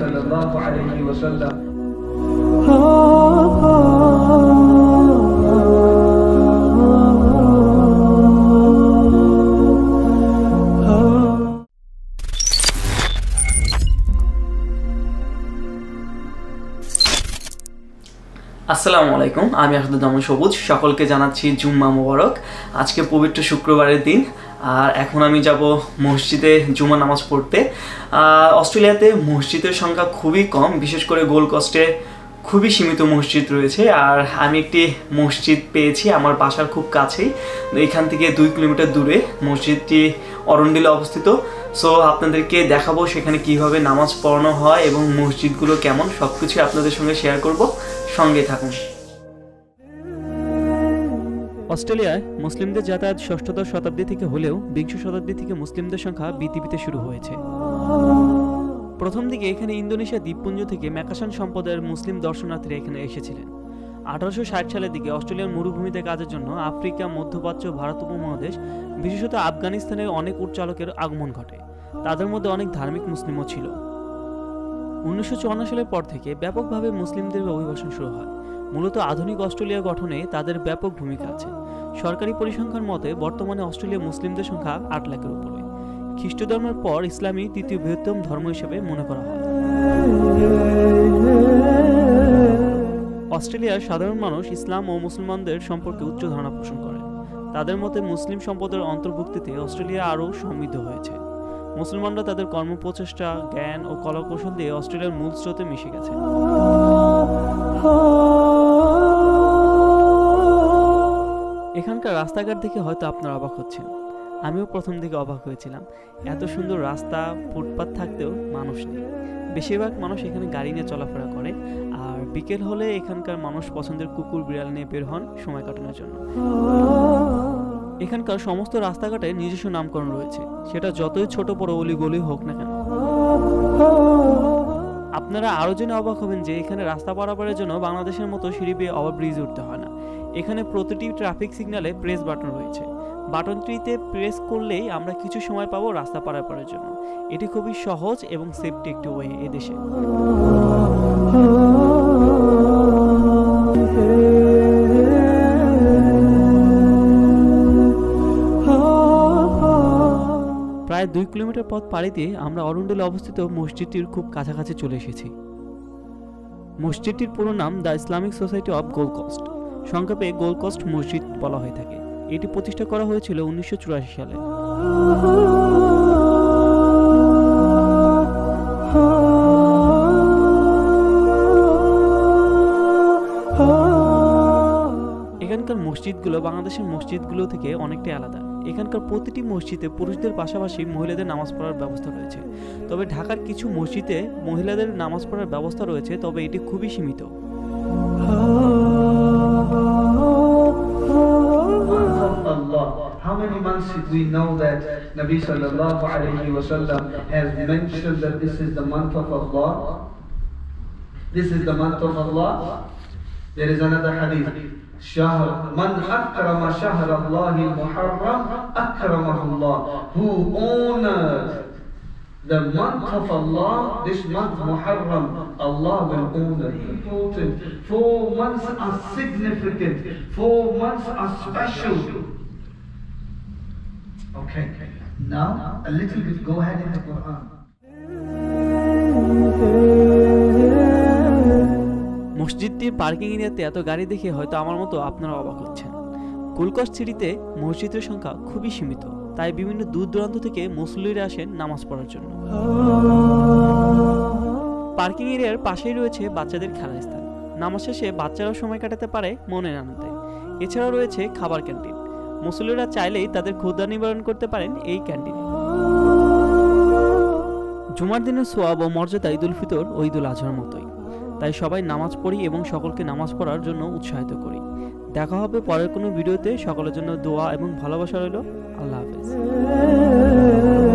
صلى الله عليه وسلم. আসসালামু আলাইকুম, আমি আসাদুজ্জামান সবুজ, সকলকে জানাচ্ছি জুম্মা মোবারক। আজকে পবিত্র শুক্রবারের দিন, আর এখন আমি যাব মসজিদে জুম্মা নামাজ পড়তে। অস্ট্রেলিয়াতে মসজিদের সংখ্যা খুবই কম, বিশেষ করে গোল কস্টে খুবই সীমিত মসজিদ রয়েছে। আর আমি একটি মসজিদ পেয়েছি, আমার বাসার খুব কাছেই। এখান থেকে দুই কিলোমিটার দূরে মসজিদটি অরন্ডিলে অবস্থিত। সো, আপনাদেরকে দেখাবো সেখানে কীভাবে নামাজ পড়ানো হয় এবং মসজিদগুলো কেমন সব কিছুই আপনাদের সঙ্গে শেয়ার করব। সঙ্গে থাকুন। অস্ট্রেলিয়ায় মুসলিমদের যাতায়াত ষষ্ঠদশ শতাব্দী থেকে হলেও বিংশ শতাব্দী থেকে মুসলিমদের সংখ্যা বৃদ্ধি শুরু হয়েছে। প্রথম দিকে এখানে ইন্দোনেশিয়া দ্বীপপুঞ্জ থেকে ম্যাকাসান সম্প্রদায়ের মুসলিম দর্শনার্থীরা এখানে এসেছিলেন। আঠারোশো ষাট সালের দিকে অস্ট্রেলিয়ার মরুভূমিতে কাজের জন্য আফ্রিকা, মধ্যপ্রাচ্য, ভারত উপমহাদেশ, বিশেষত আফগানিস্তানের অনেক উট চালকের আগমন ঘটে। তাদের মধ্যে অনেক ধার্মিক মুসলিমও ছিল। উনিশশো চুয়ান্ন সালের পর থেকে ব্যাপকভাবে মুসলিমদের অভিবাসন শুরু হয়। মূলত আধুনিক অস্ট্রেলিয়া গঠনে তাদের ব্যাপক ভূমিকা আছে। সরকারি পরিসংখ্যার মতে, বর্তমানে অস্ট্রেলিয়া মুসলিমদের সংখ্যা আট লাখের উপরে। খ্রিস্ট ধর্মের পর ইসলামী তৃতীয় বৃহত্তম ধর্ম হিসেবে মনে করা হয়। অস্ট্রেলিয়ার সাধারণ মানুষ ইসলাম ও মুসলমানদের সম্পর্কে উচ্চ ধারণা পোষণ করেন তাদের মতে, মুসলিম সম্পদের অন্তর্ভুক্তিতে অস্ট্রেলিয়া আরও সমৃদ্ধ হয়েছে। মুসলমানরা তাদের কর্মপ্রচেষ্টা, জ্ঞান ও কলাকৌশল দিয়ে অস্ট্রেলিয়ার মূল স্রোতে মিশে গেছে। এখানকার রাস্তাঘাট দেখে হয়তো আপনারা অবাক হচ্ছেন। আমিও প্রথম দিকে অবাক হয়েছিলাম। এত সুন্দর রাস্তা, ফুটপাত থাকতেও মানুষ নেই। বেশিরভাগ মানুষ এখানে গাড়ি নিয়ে চলাফেরা করে আর বিকেল হলে এখানকার মানুষ পছন্দের কুকুর বিড়াল নিয়ে বের হন সময় কাটানোর জন্য। এখানকার সমস্ত রাস্তাঘাটে নিজস্ব নামকরণ রয়েছে। সেটা যতই ছোট বড় অলি গলি হোক না কেন। আপনারা আরও জেনে অবাক হবেন যে এখানে রাস্তা পারাপারের জন্য বাংলাদেশের মতো সিঁড়ি বেয়ে ওভার ব্রিজ উঠতে হয় না। এখানে প্রতিটি ট্রাফিক সিগন্যালে প্রেস বাটন রয়েছে। বাটনটিতে প্রেস করলেই আমরা কিছু সময় পাবো রাস্তা পারাপারের জন্য। এটি খুবই সহজ এবং সেফটি একটি ওয়ে এদেশে প্রায় দুই কিলোমিটার পথ পাড়ি দিয়ে আমরা অরুণ্ডলে অবস্থিত মসজিদটির খুব কাছাকাছি চলে এসেছি। মসজিদটির পুরো নাম the Islamic society of Gold Coast. সংক্ষেপে গোল্ড কোস্ট মসজিদ বলা হয়ে থাকে। এটি প্রতিষ্ঠা করা হয়েছিল উনিশশো চুরাশি সালে। এখানকার মসজিদগুলো বাংলাদেশের মসজিদগুলো থেকে অনেকটাই আলাদা। এখানকার প্রতিটি মসজিদে পুরুষদের পাশাপাশি মহিলাদের নামাজ পড়ার ব্যবস্থা রয়েছে তবে ঢাকার কিছু মসজিদে মহিলাদের নামাজ পড়ার ব্যবস্থা রয়েছে তবে এটি খুবই সীমিত How many months did we know that Nabi sallallahu alayhi wa sallam has mentioned that this is the month of Allah? This is the month of Allah. There is another hadith. شهر من أكرم شهر الله المحرم أكرمه الله. Who honored the month of Allah, this month Muharram, Allah will honor. Important. Four months are significant. Four months are special. Okay. Now, a little bit, go ahead in the Quran. মসজিদটির parking এরিয়াতে এত গাড়ি দেখে হয়তো আমার মতো আপনারা অবাক হচ্ছেন। কুলকস সিটিতে মসজিদের সংখ্যা খুবই সীমিত, তাই বিভিন্ন দূর দূরান্ত থেকে মুসল্লিরা আসেন নামাজ পড়ার জন্য। পার্কিং এরিয়ার পাশেই রয়েছে বাচ্চাদের খেলার স্থান। নামাজ শেষে বাচ্চারাও সময় কাটাতে পারে মনের আনন্দে। এছাড়াও রয়েছে খাবার ক্যান্টিন। মুসল্লিরা চাইলেই তাদের ক্ষুদা নিবারণ করতে পারেন এই ক্যান্টিনে। জুমার দিনের সোয়াব ও মর্যাদা ঈদুল ফিতর ও ঈদুল আজহার মতোই। তাই সবাই নামাজ পড়ি এবং সকলকে নামাজ পড়ার জন্য উৎসাহিত করি। দেখা হবে পরের কোনো ভিডিওতে। সকলের জন্য দোয়া এবং ভালোবাসা রইল। আল্লাহ হাফেজ।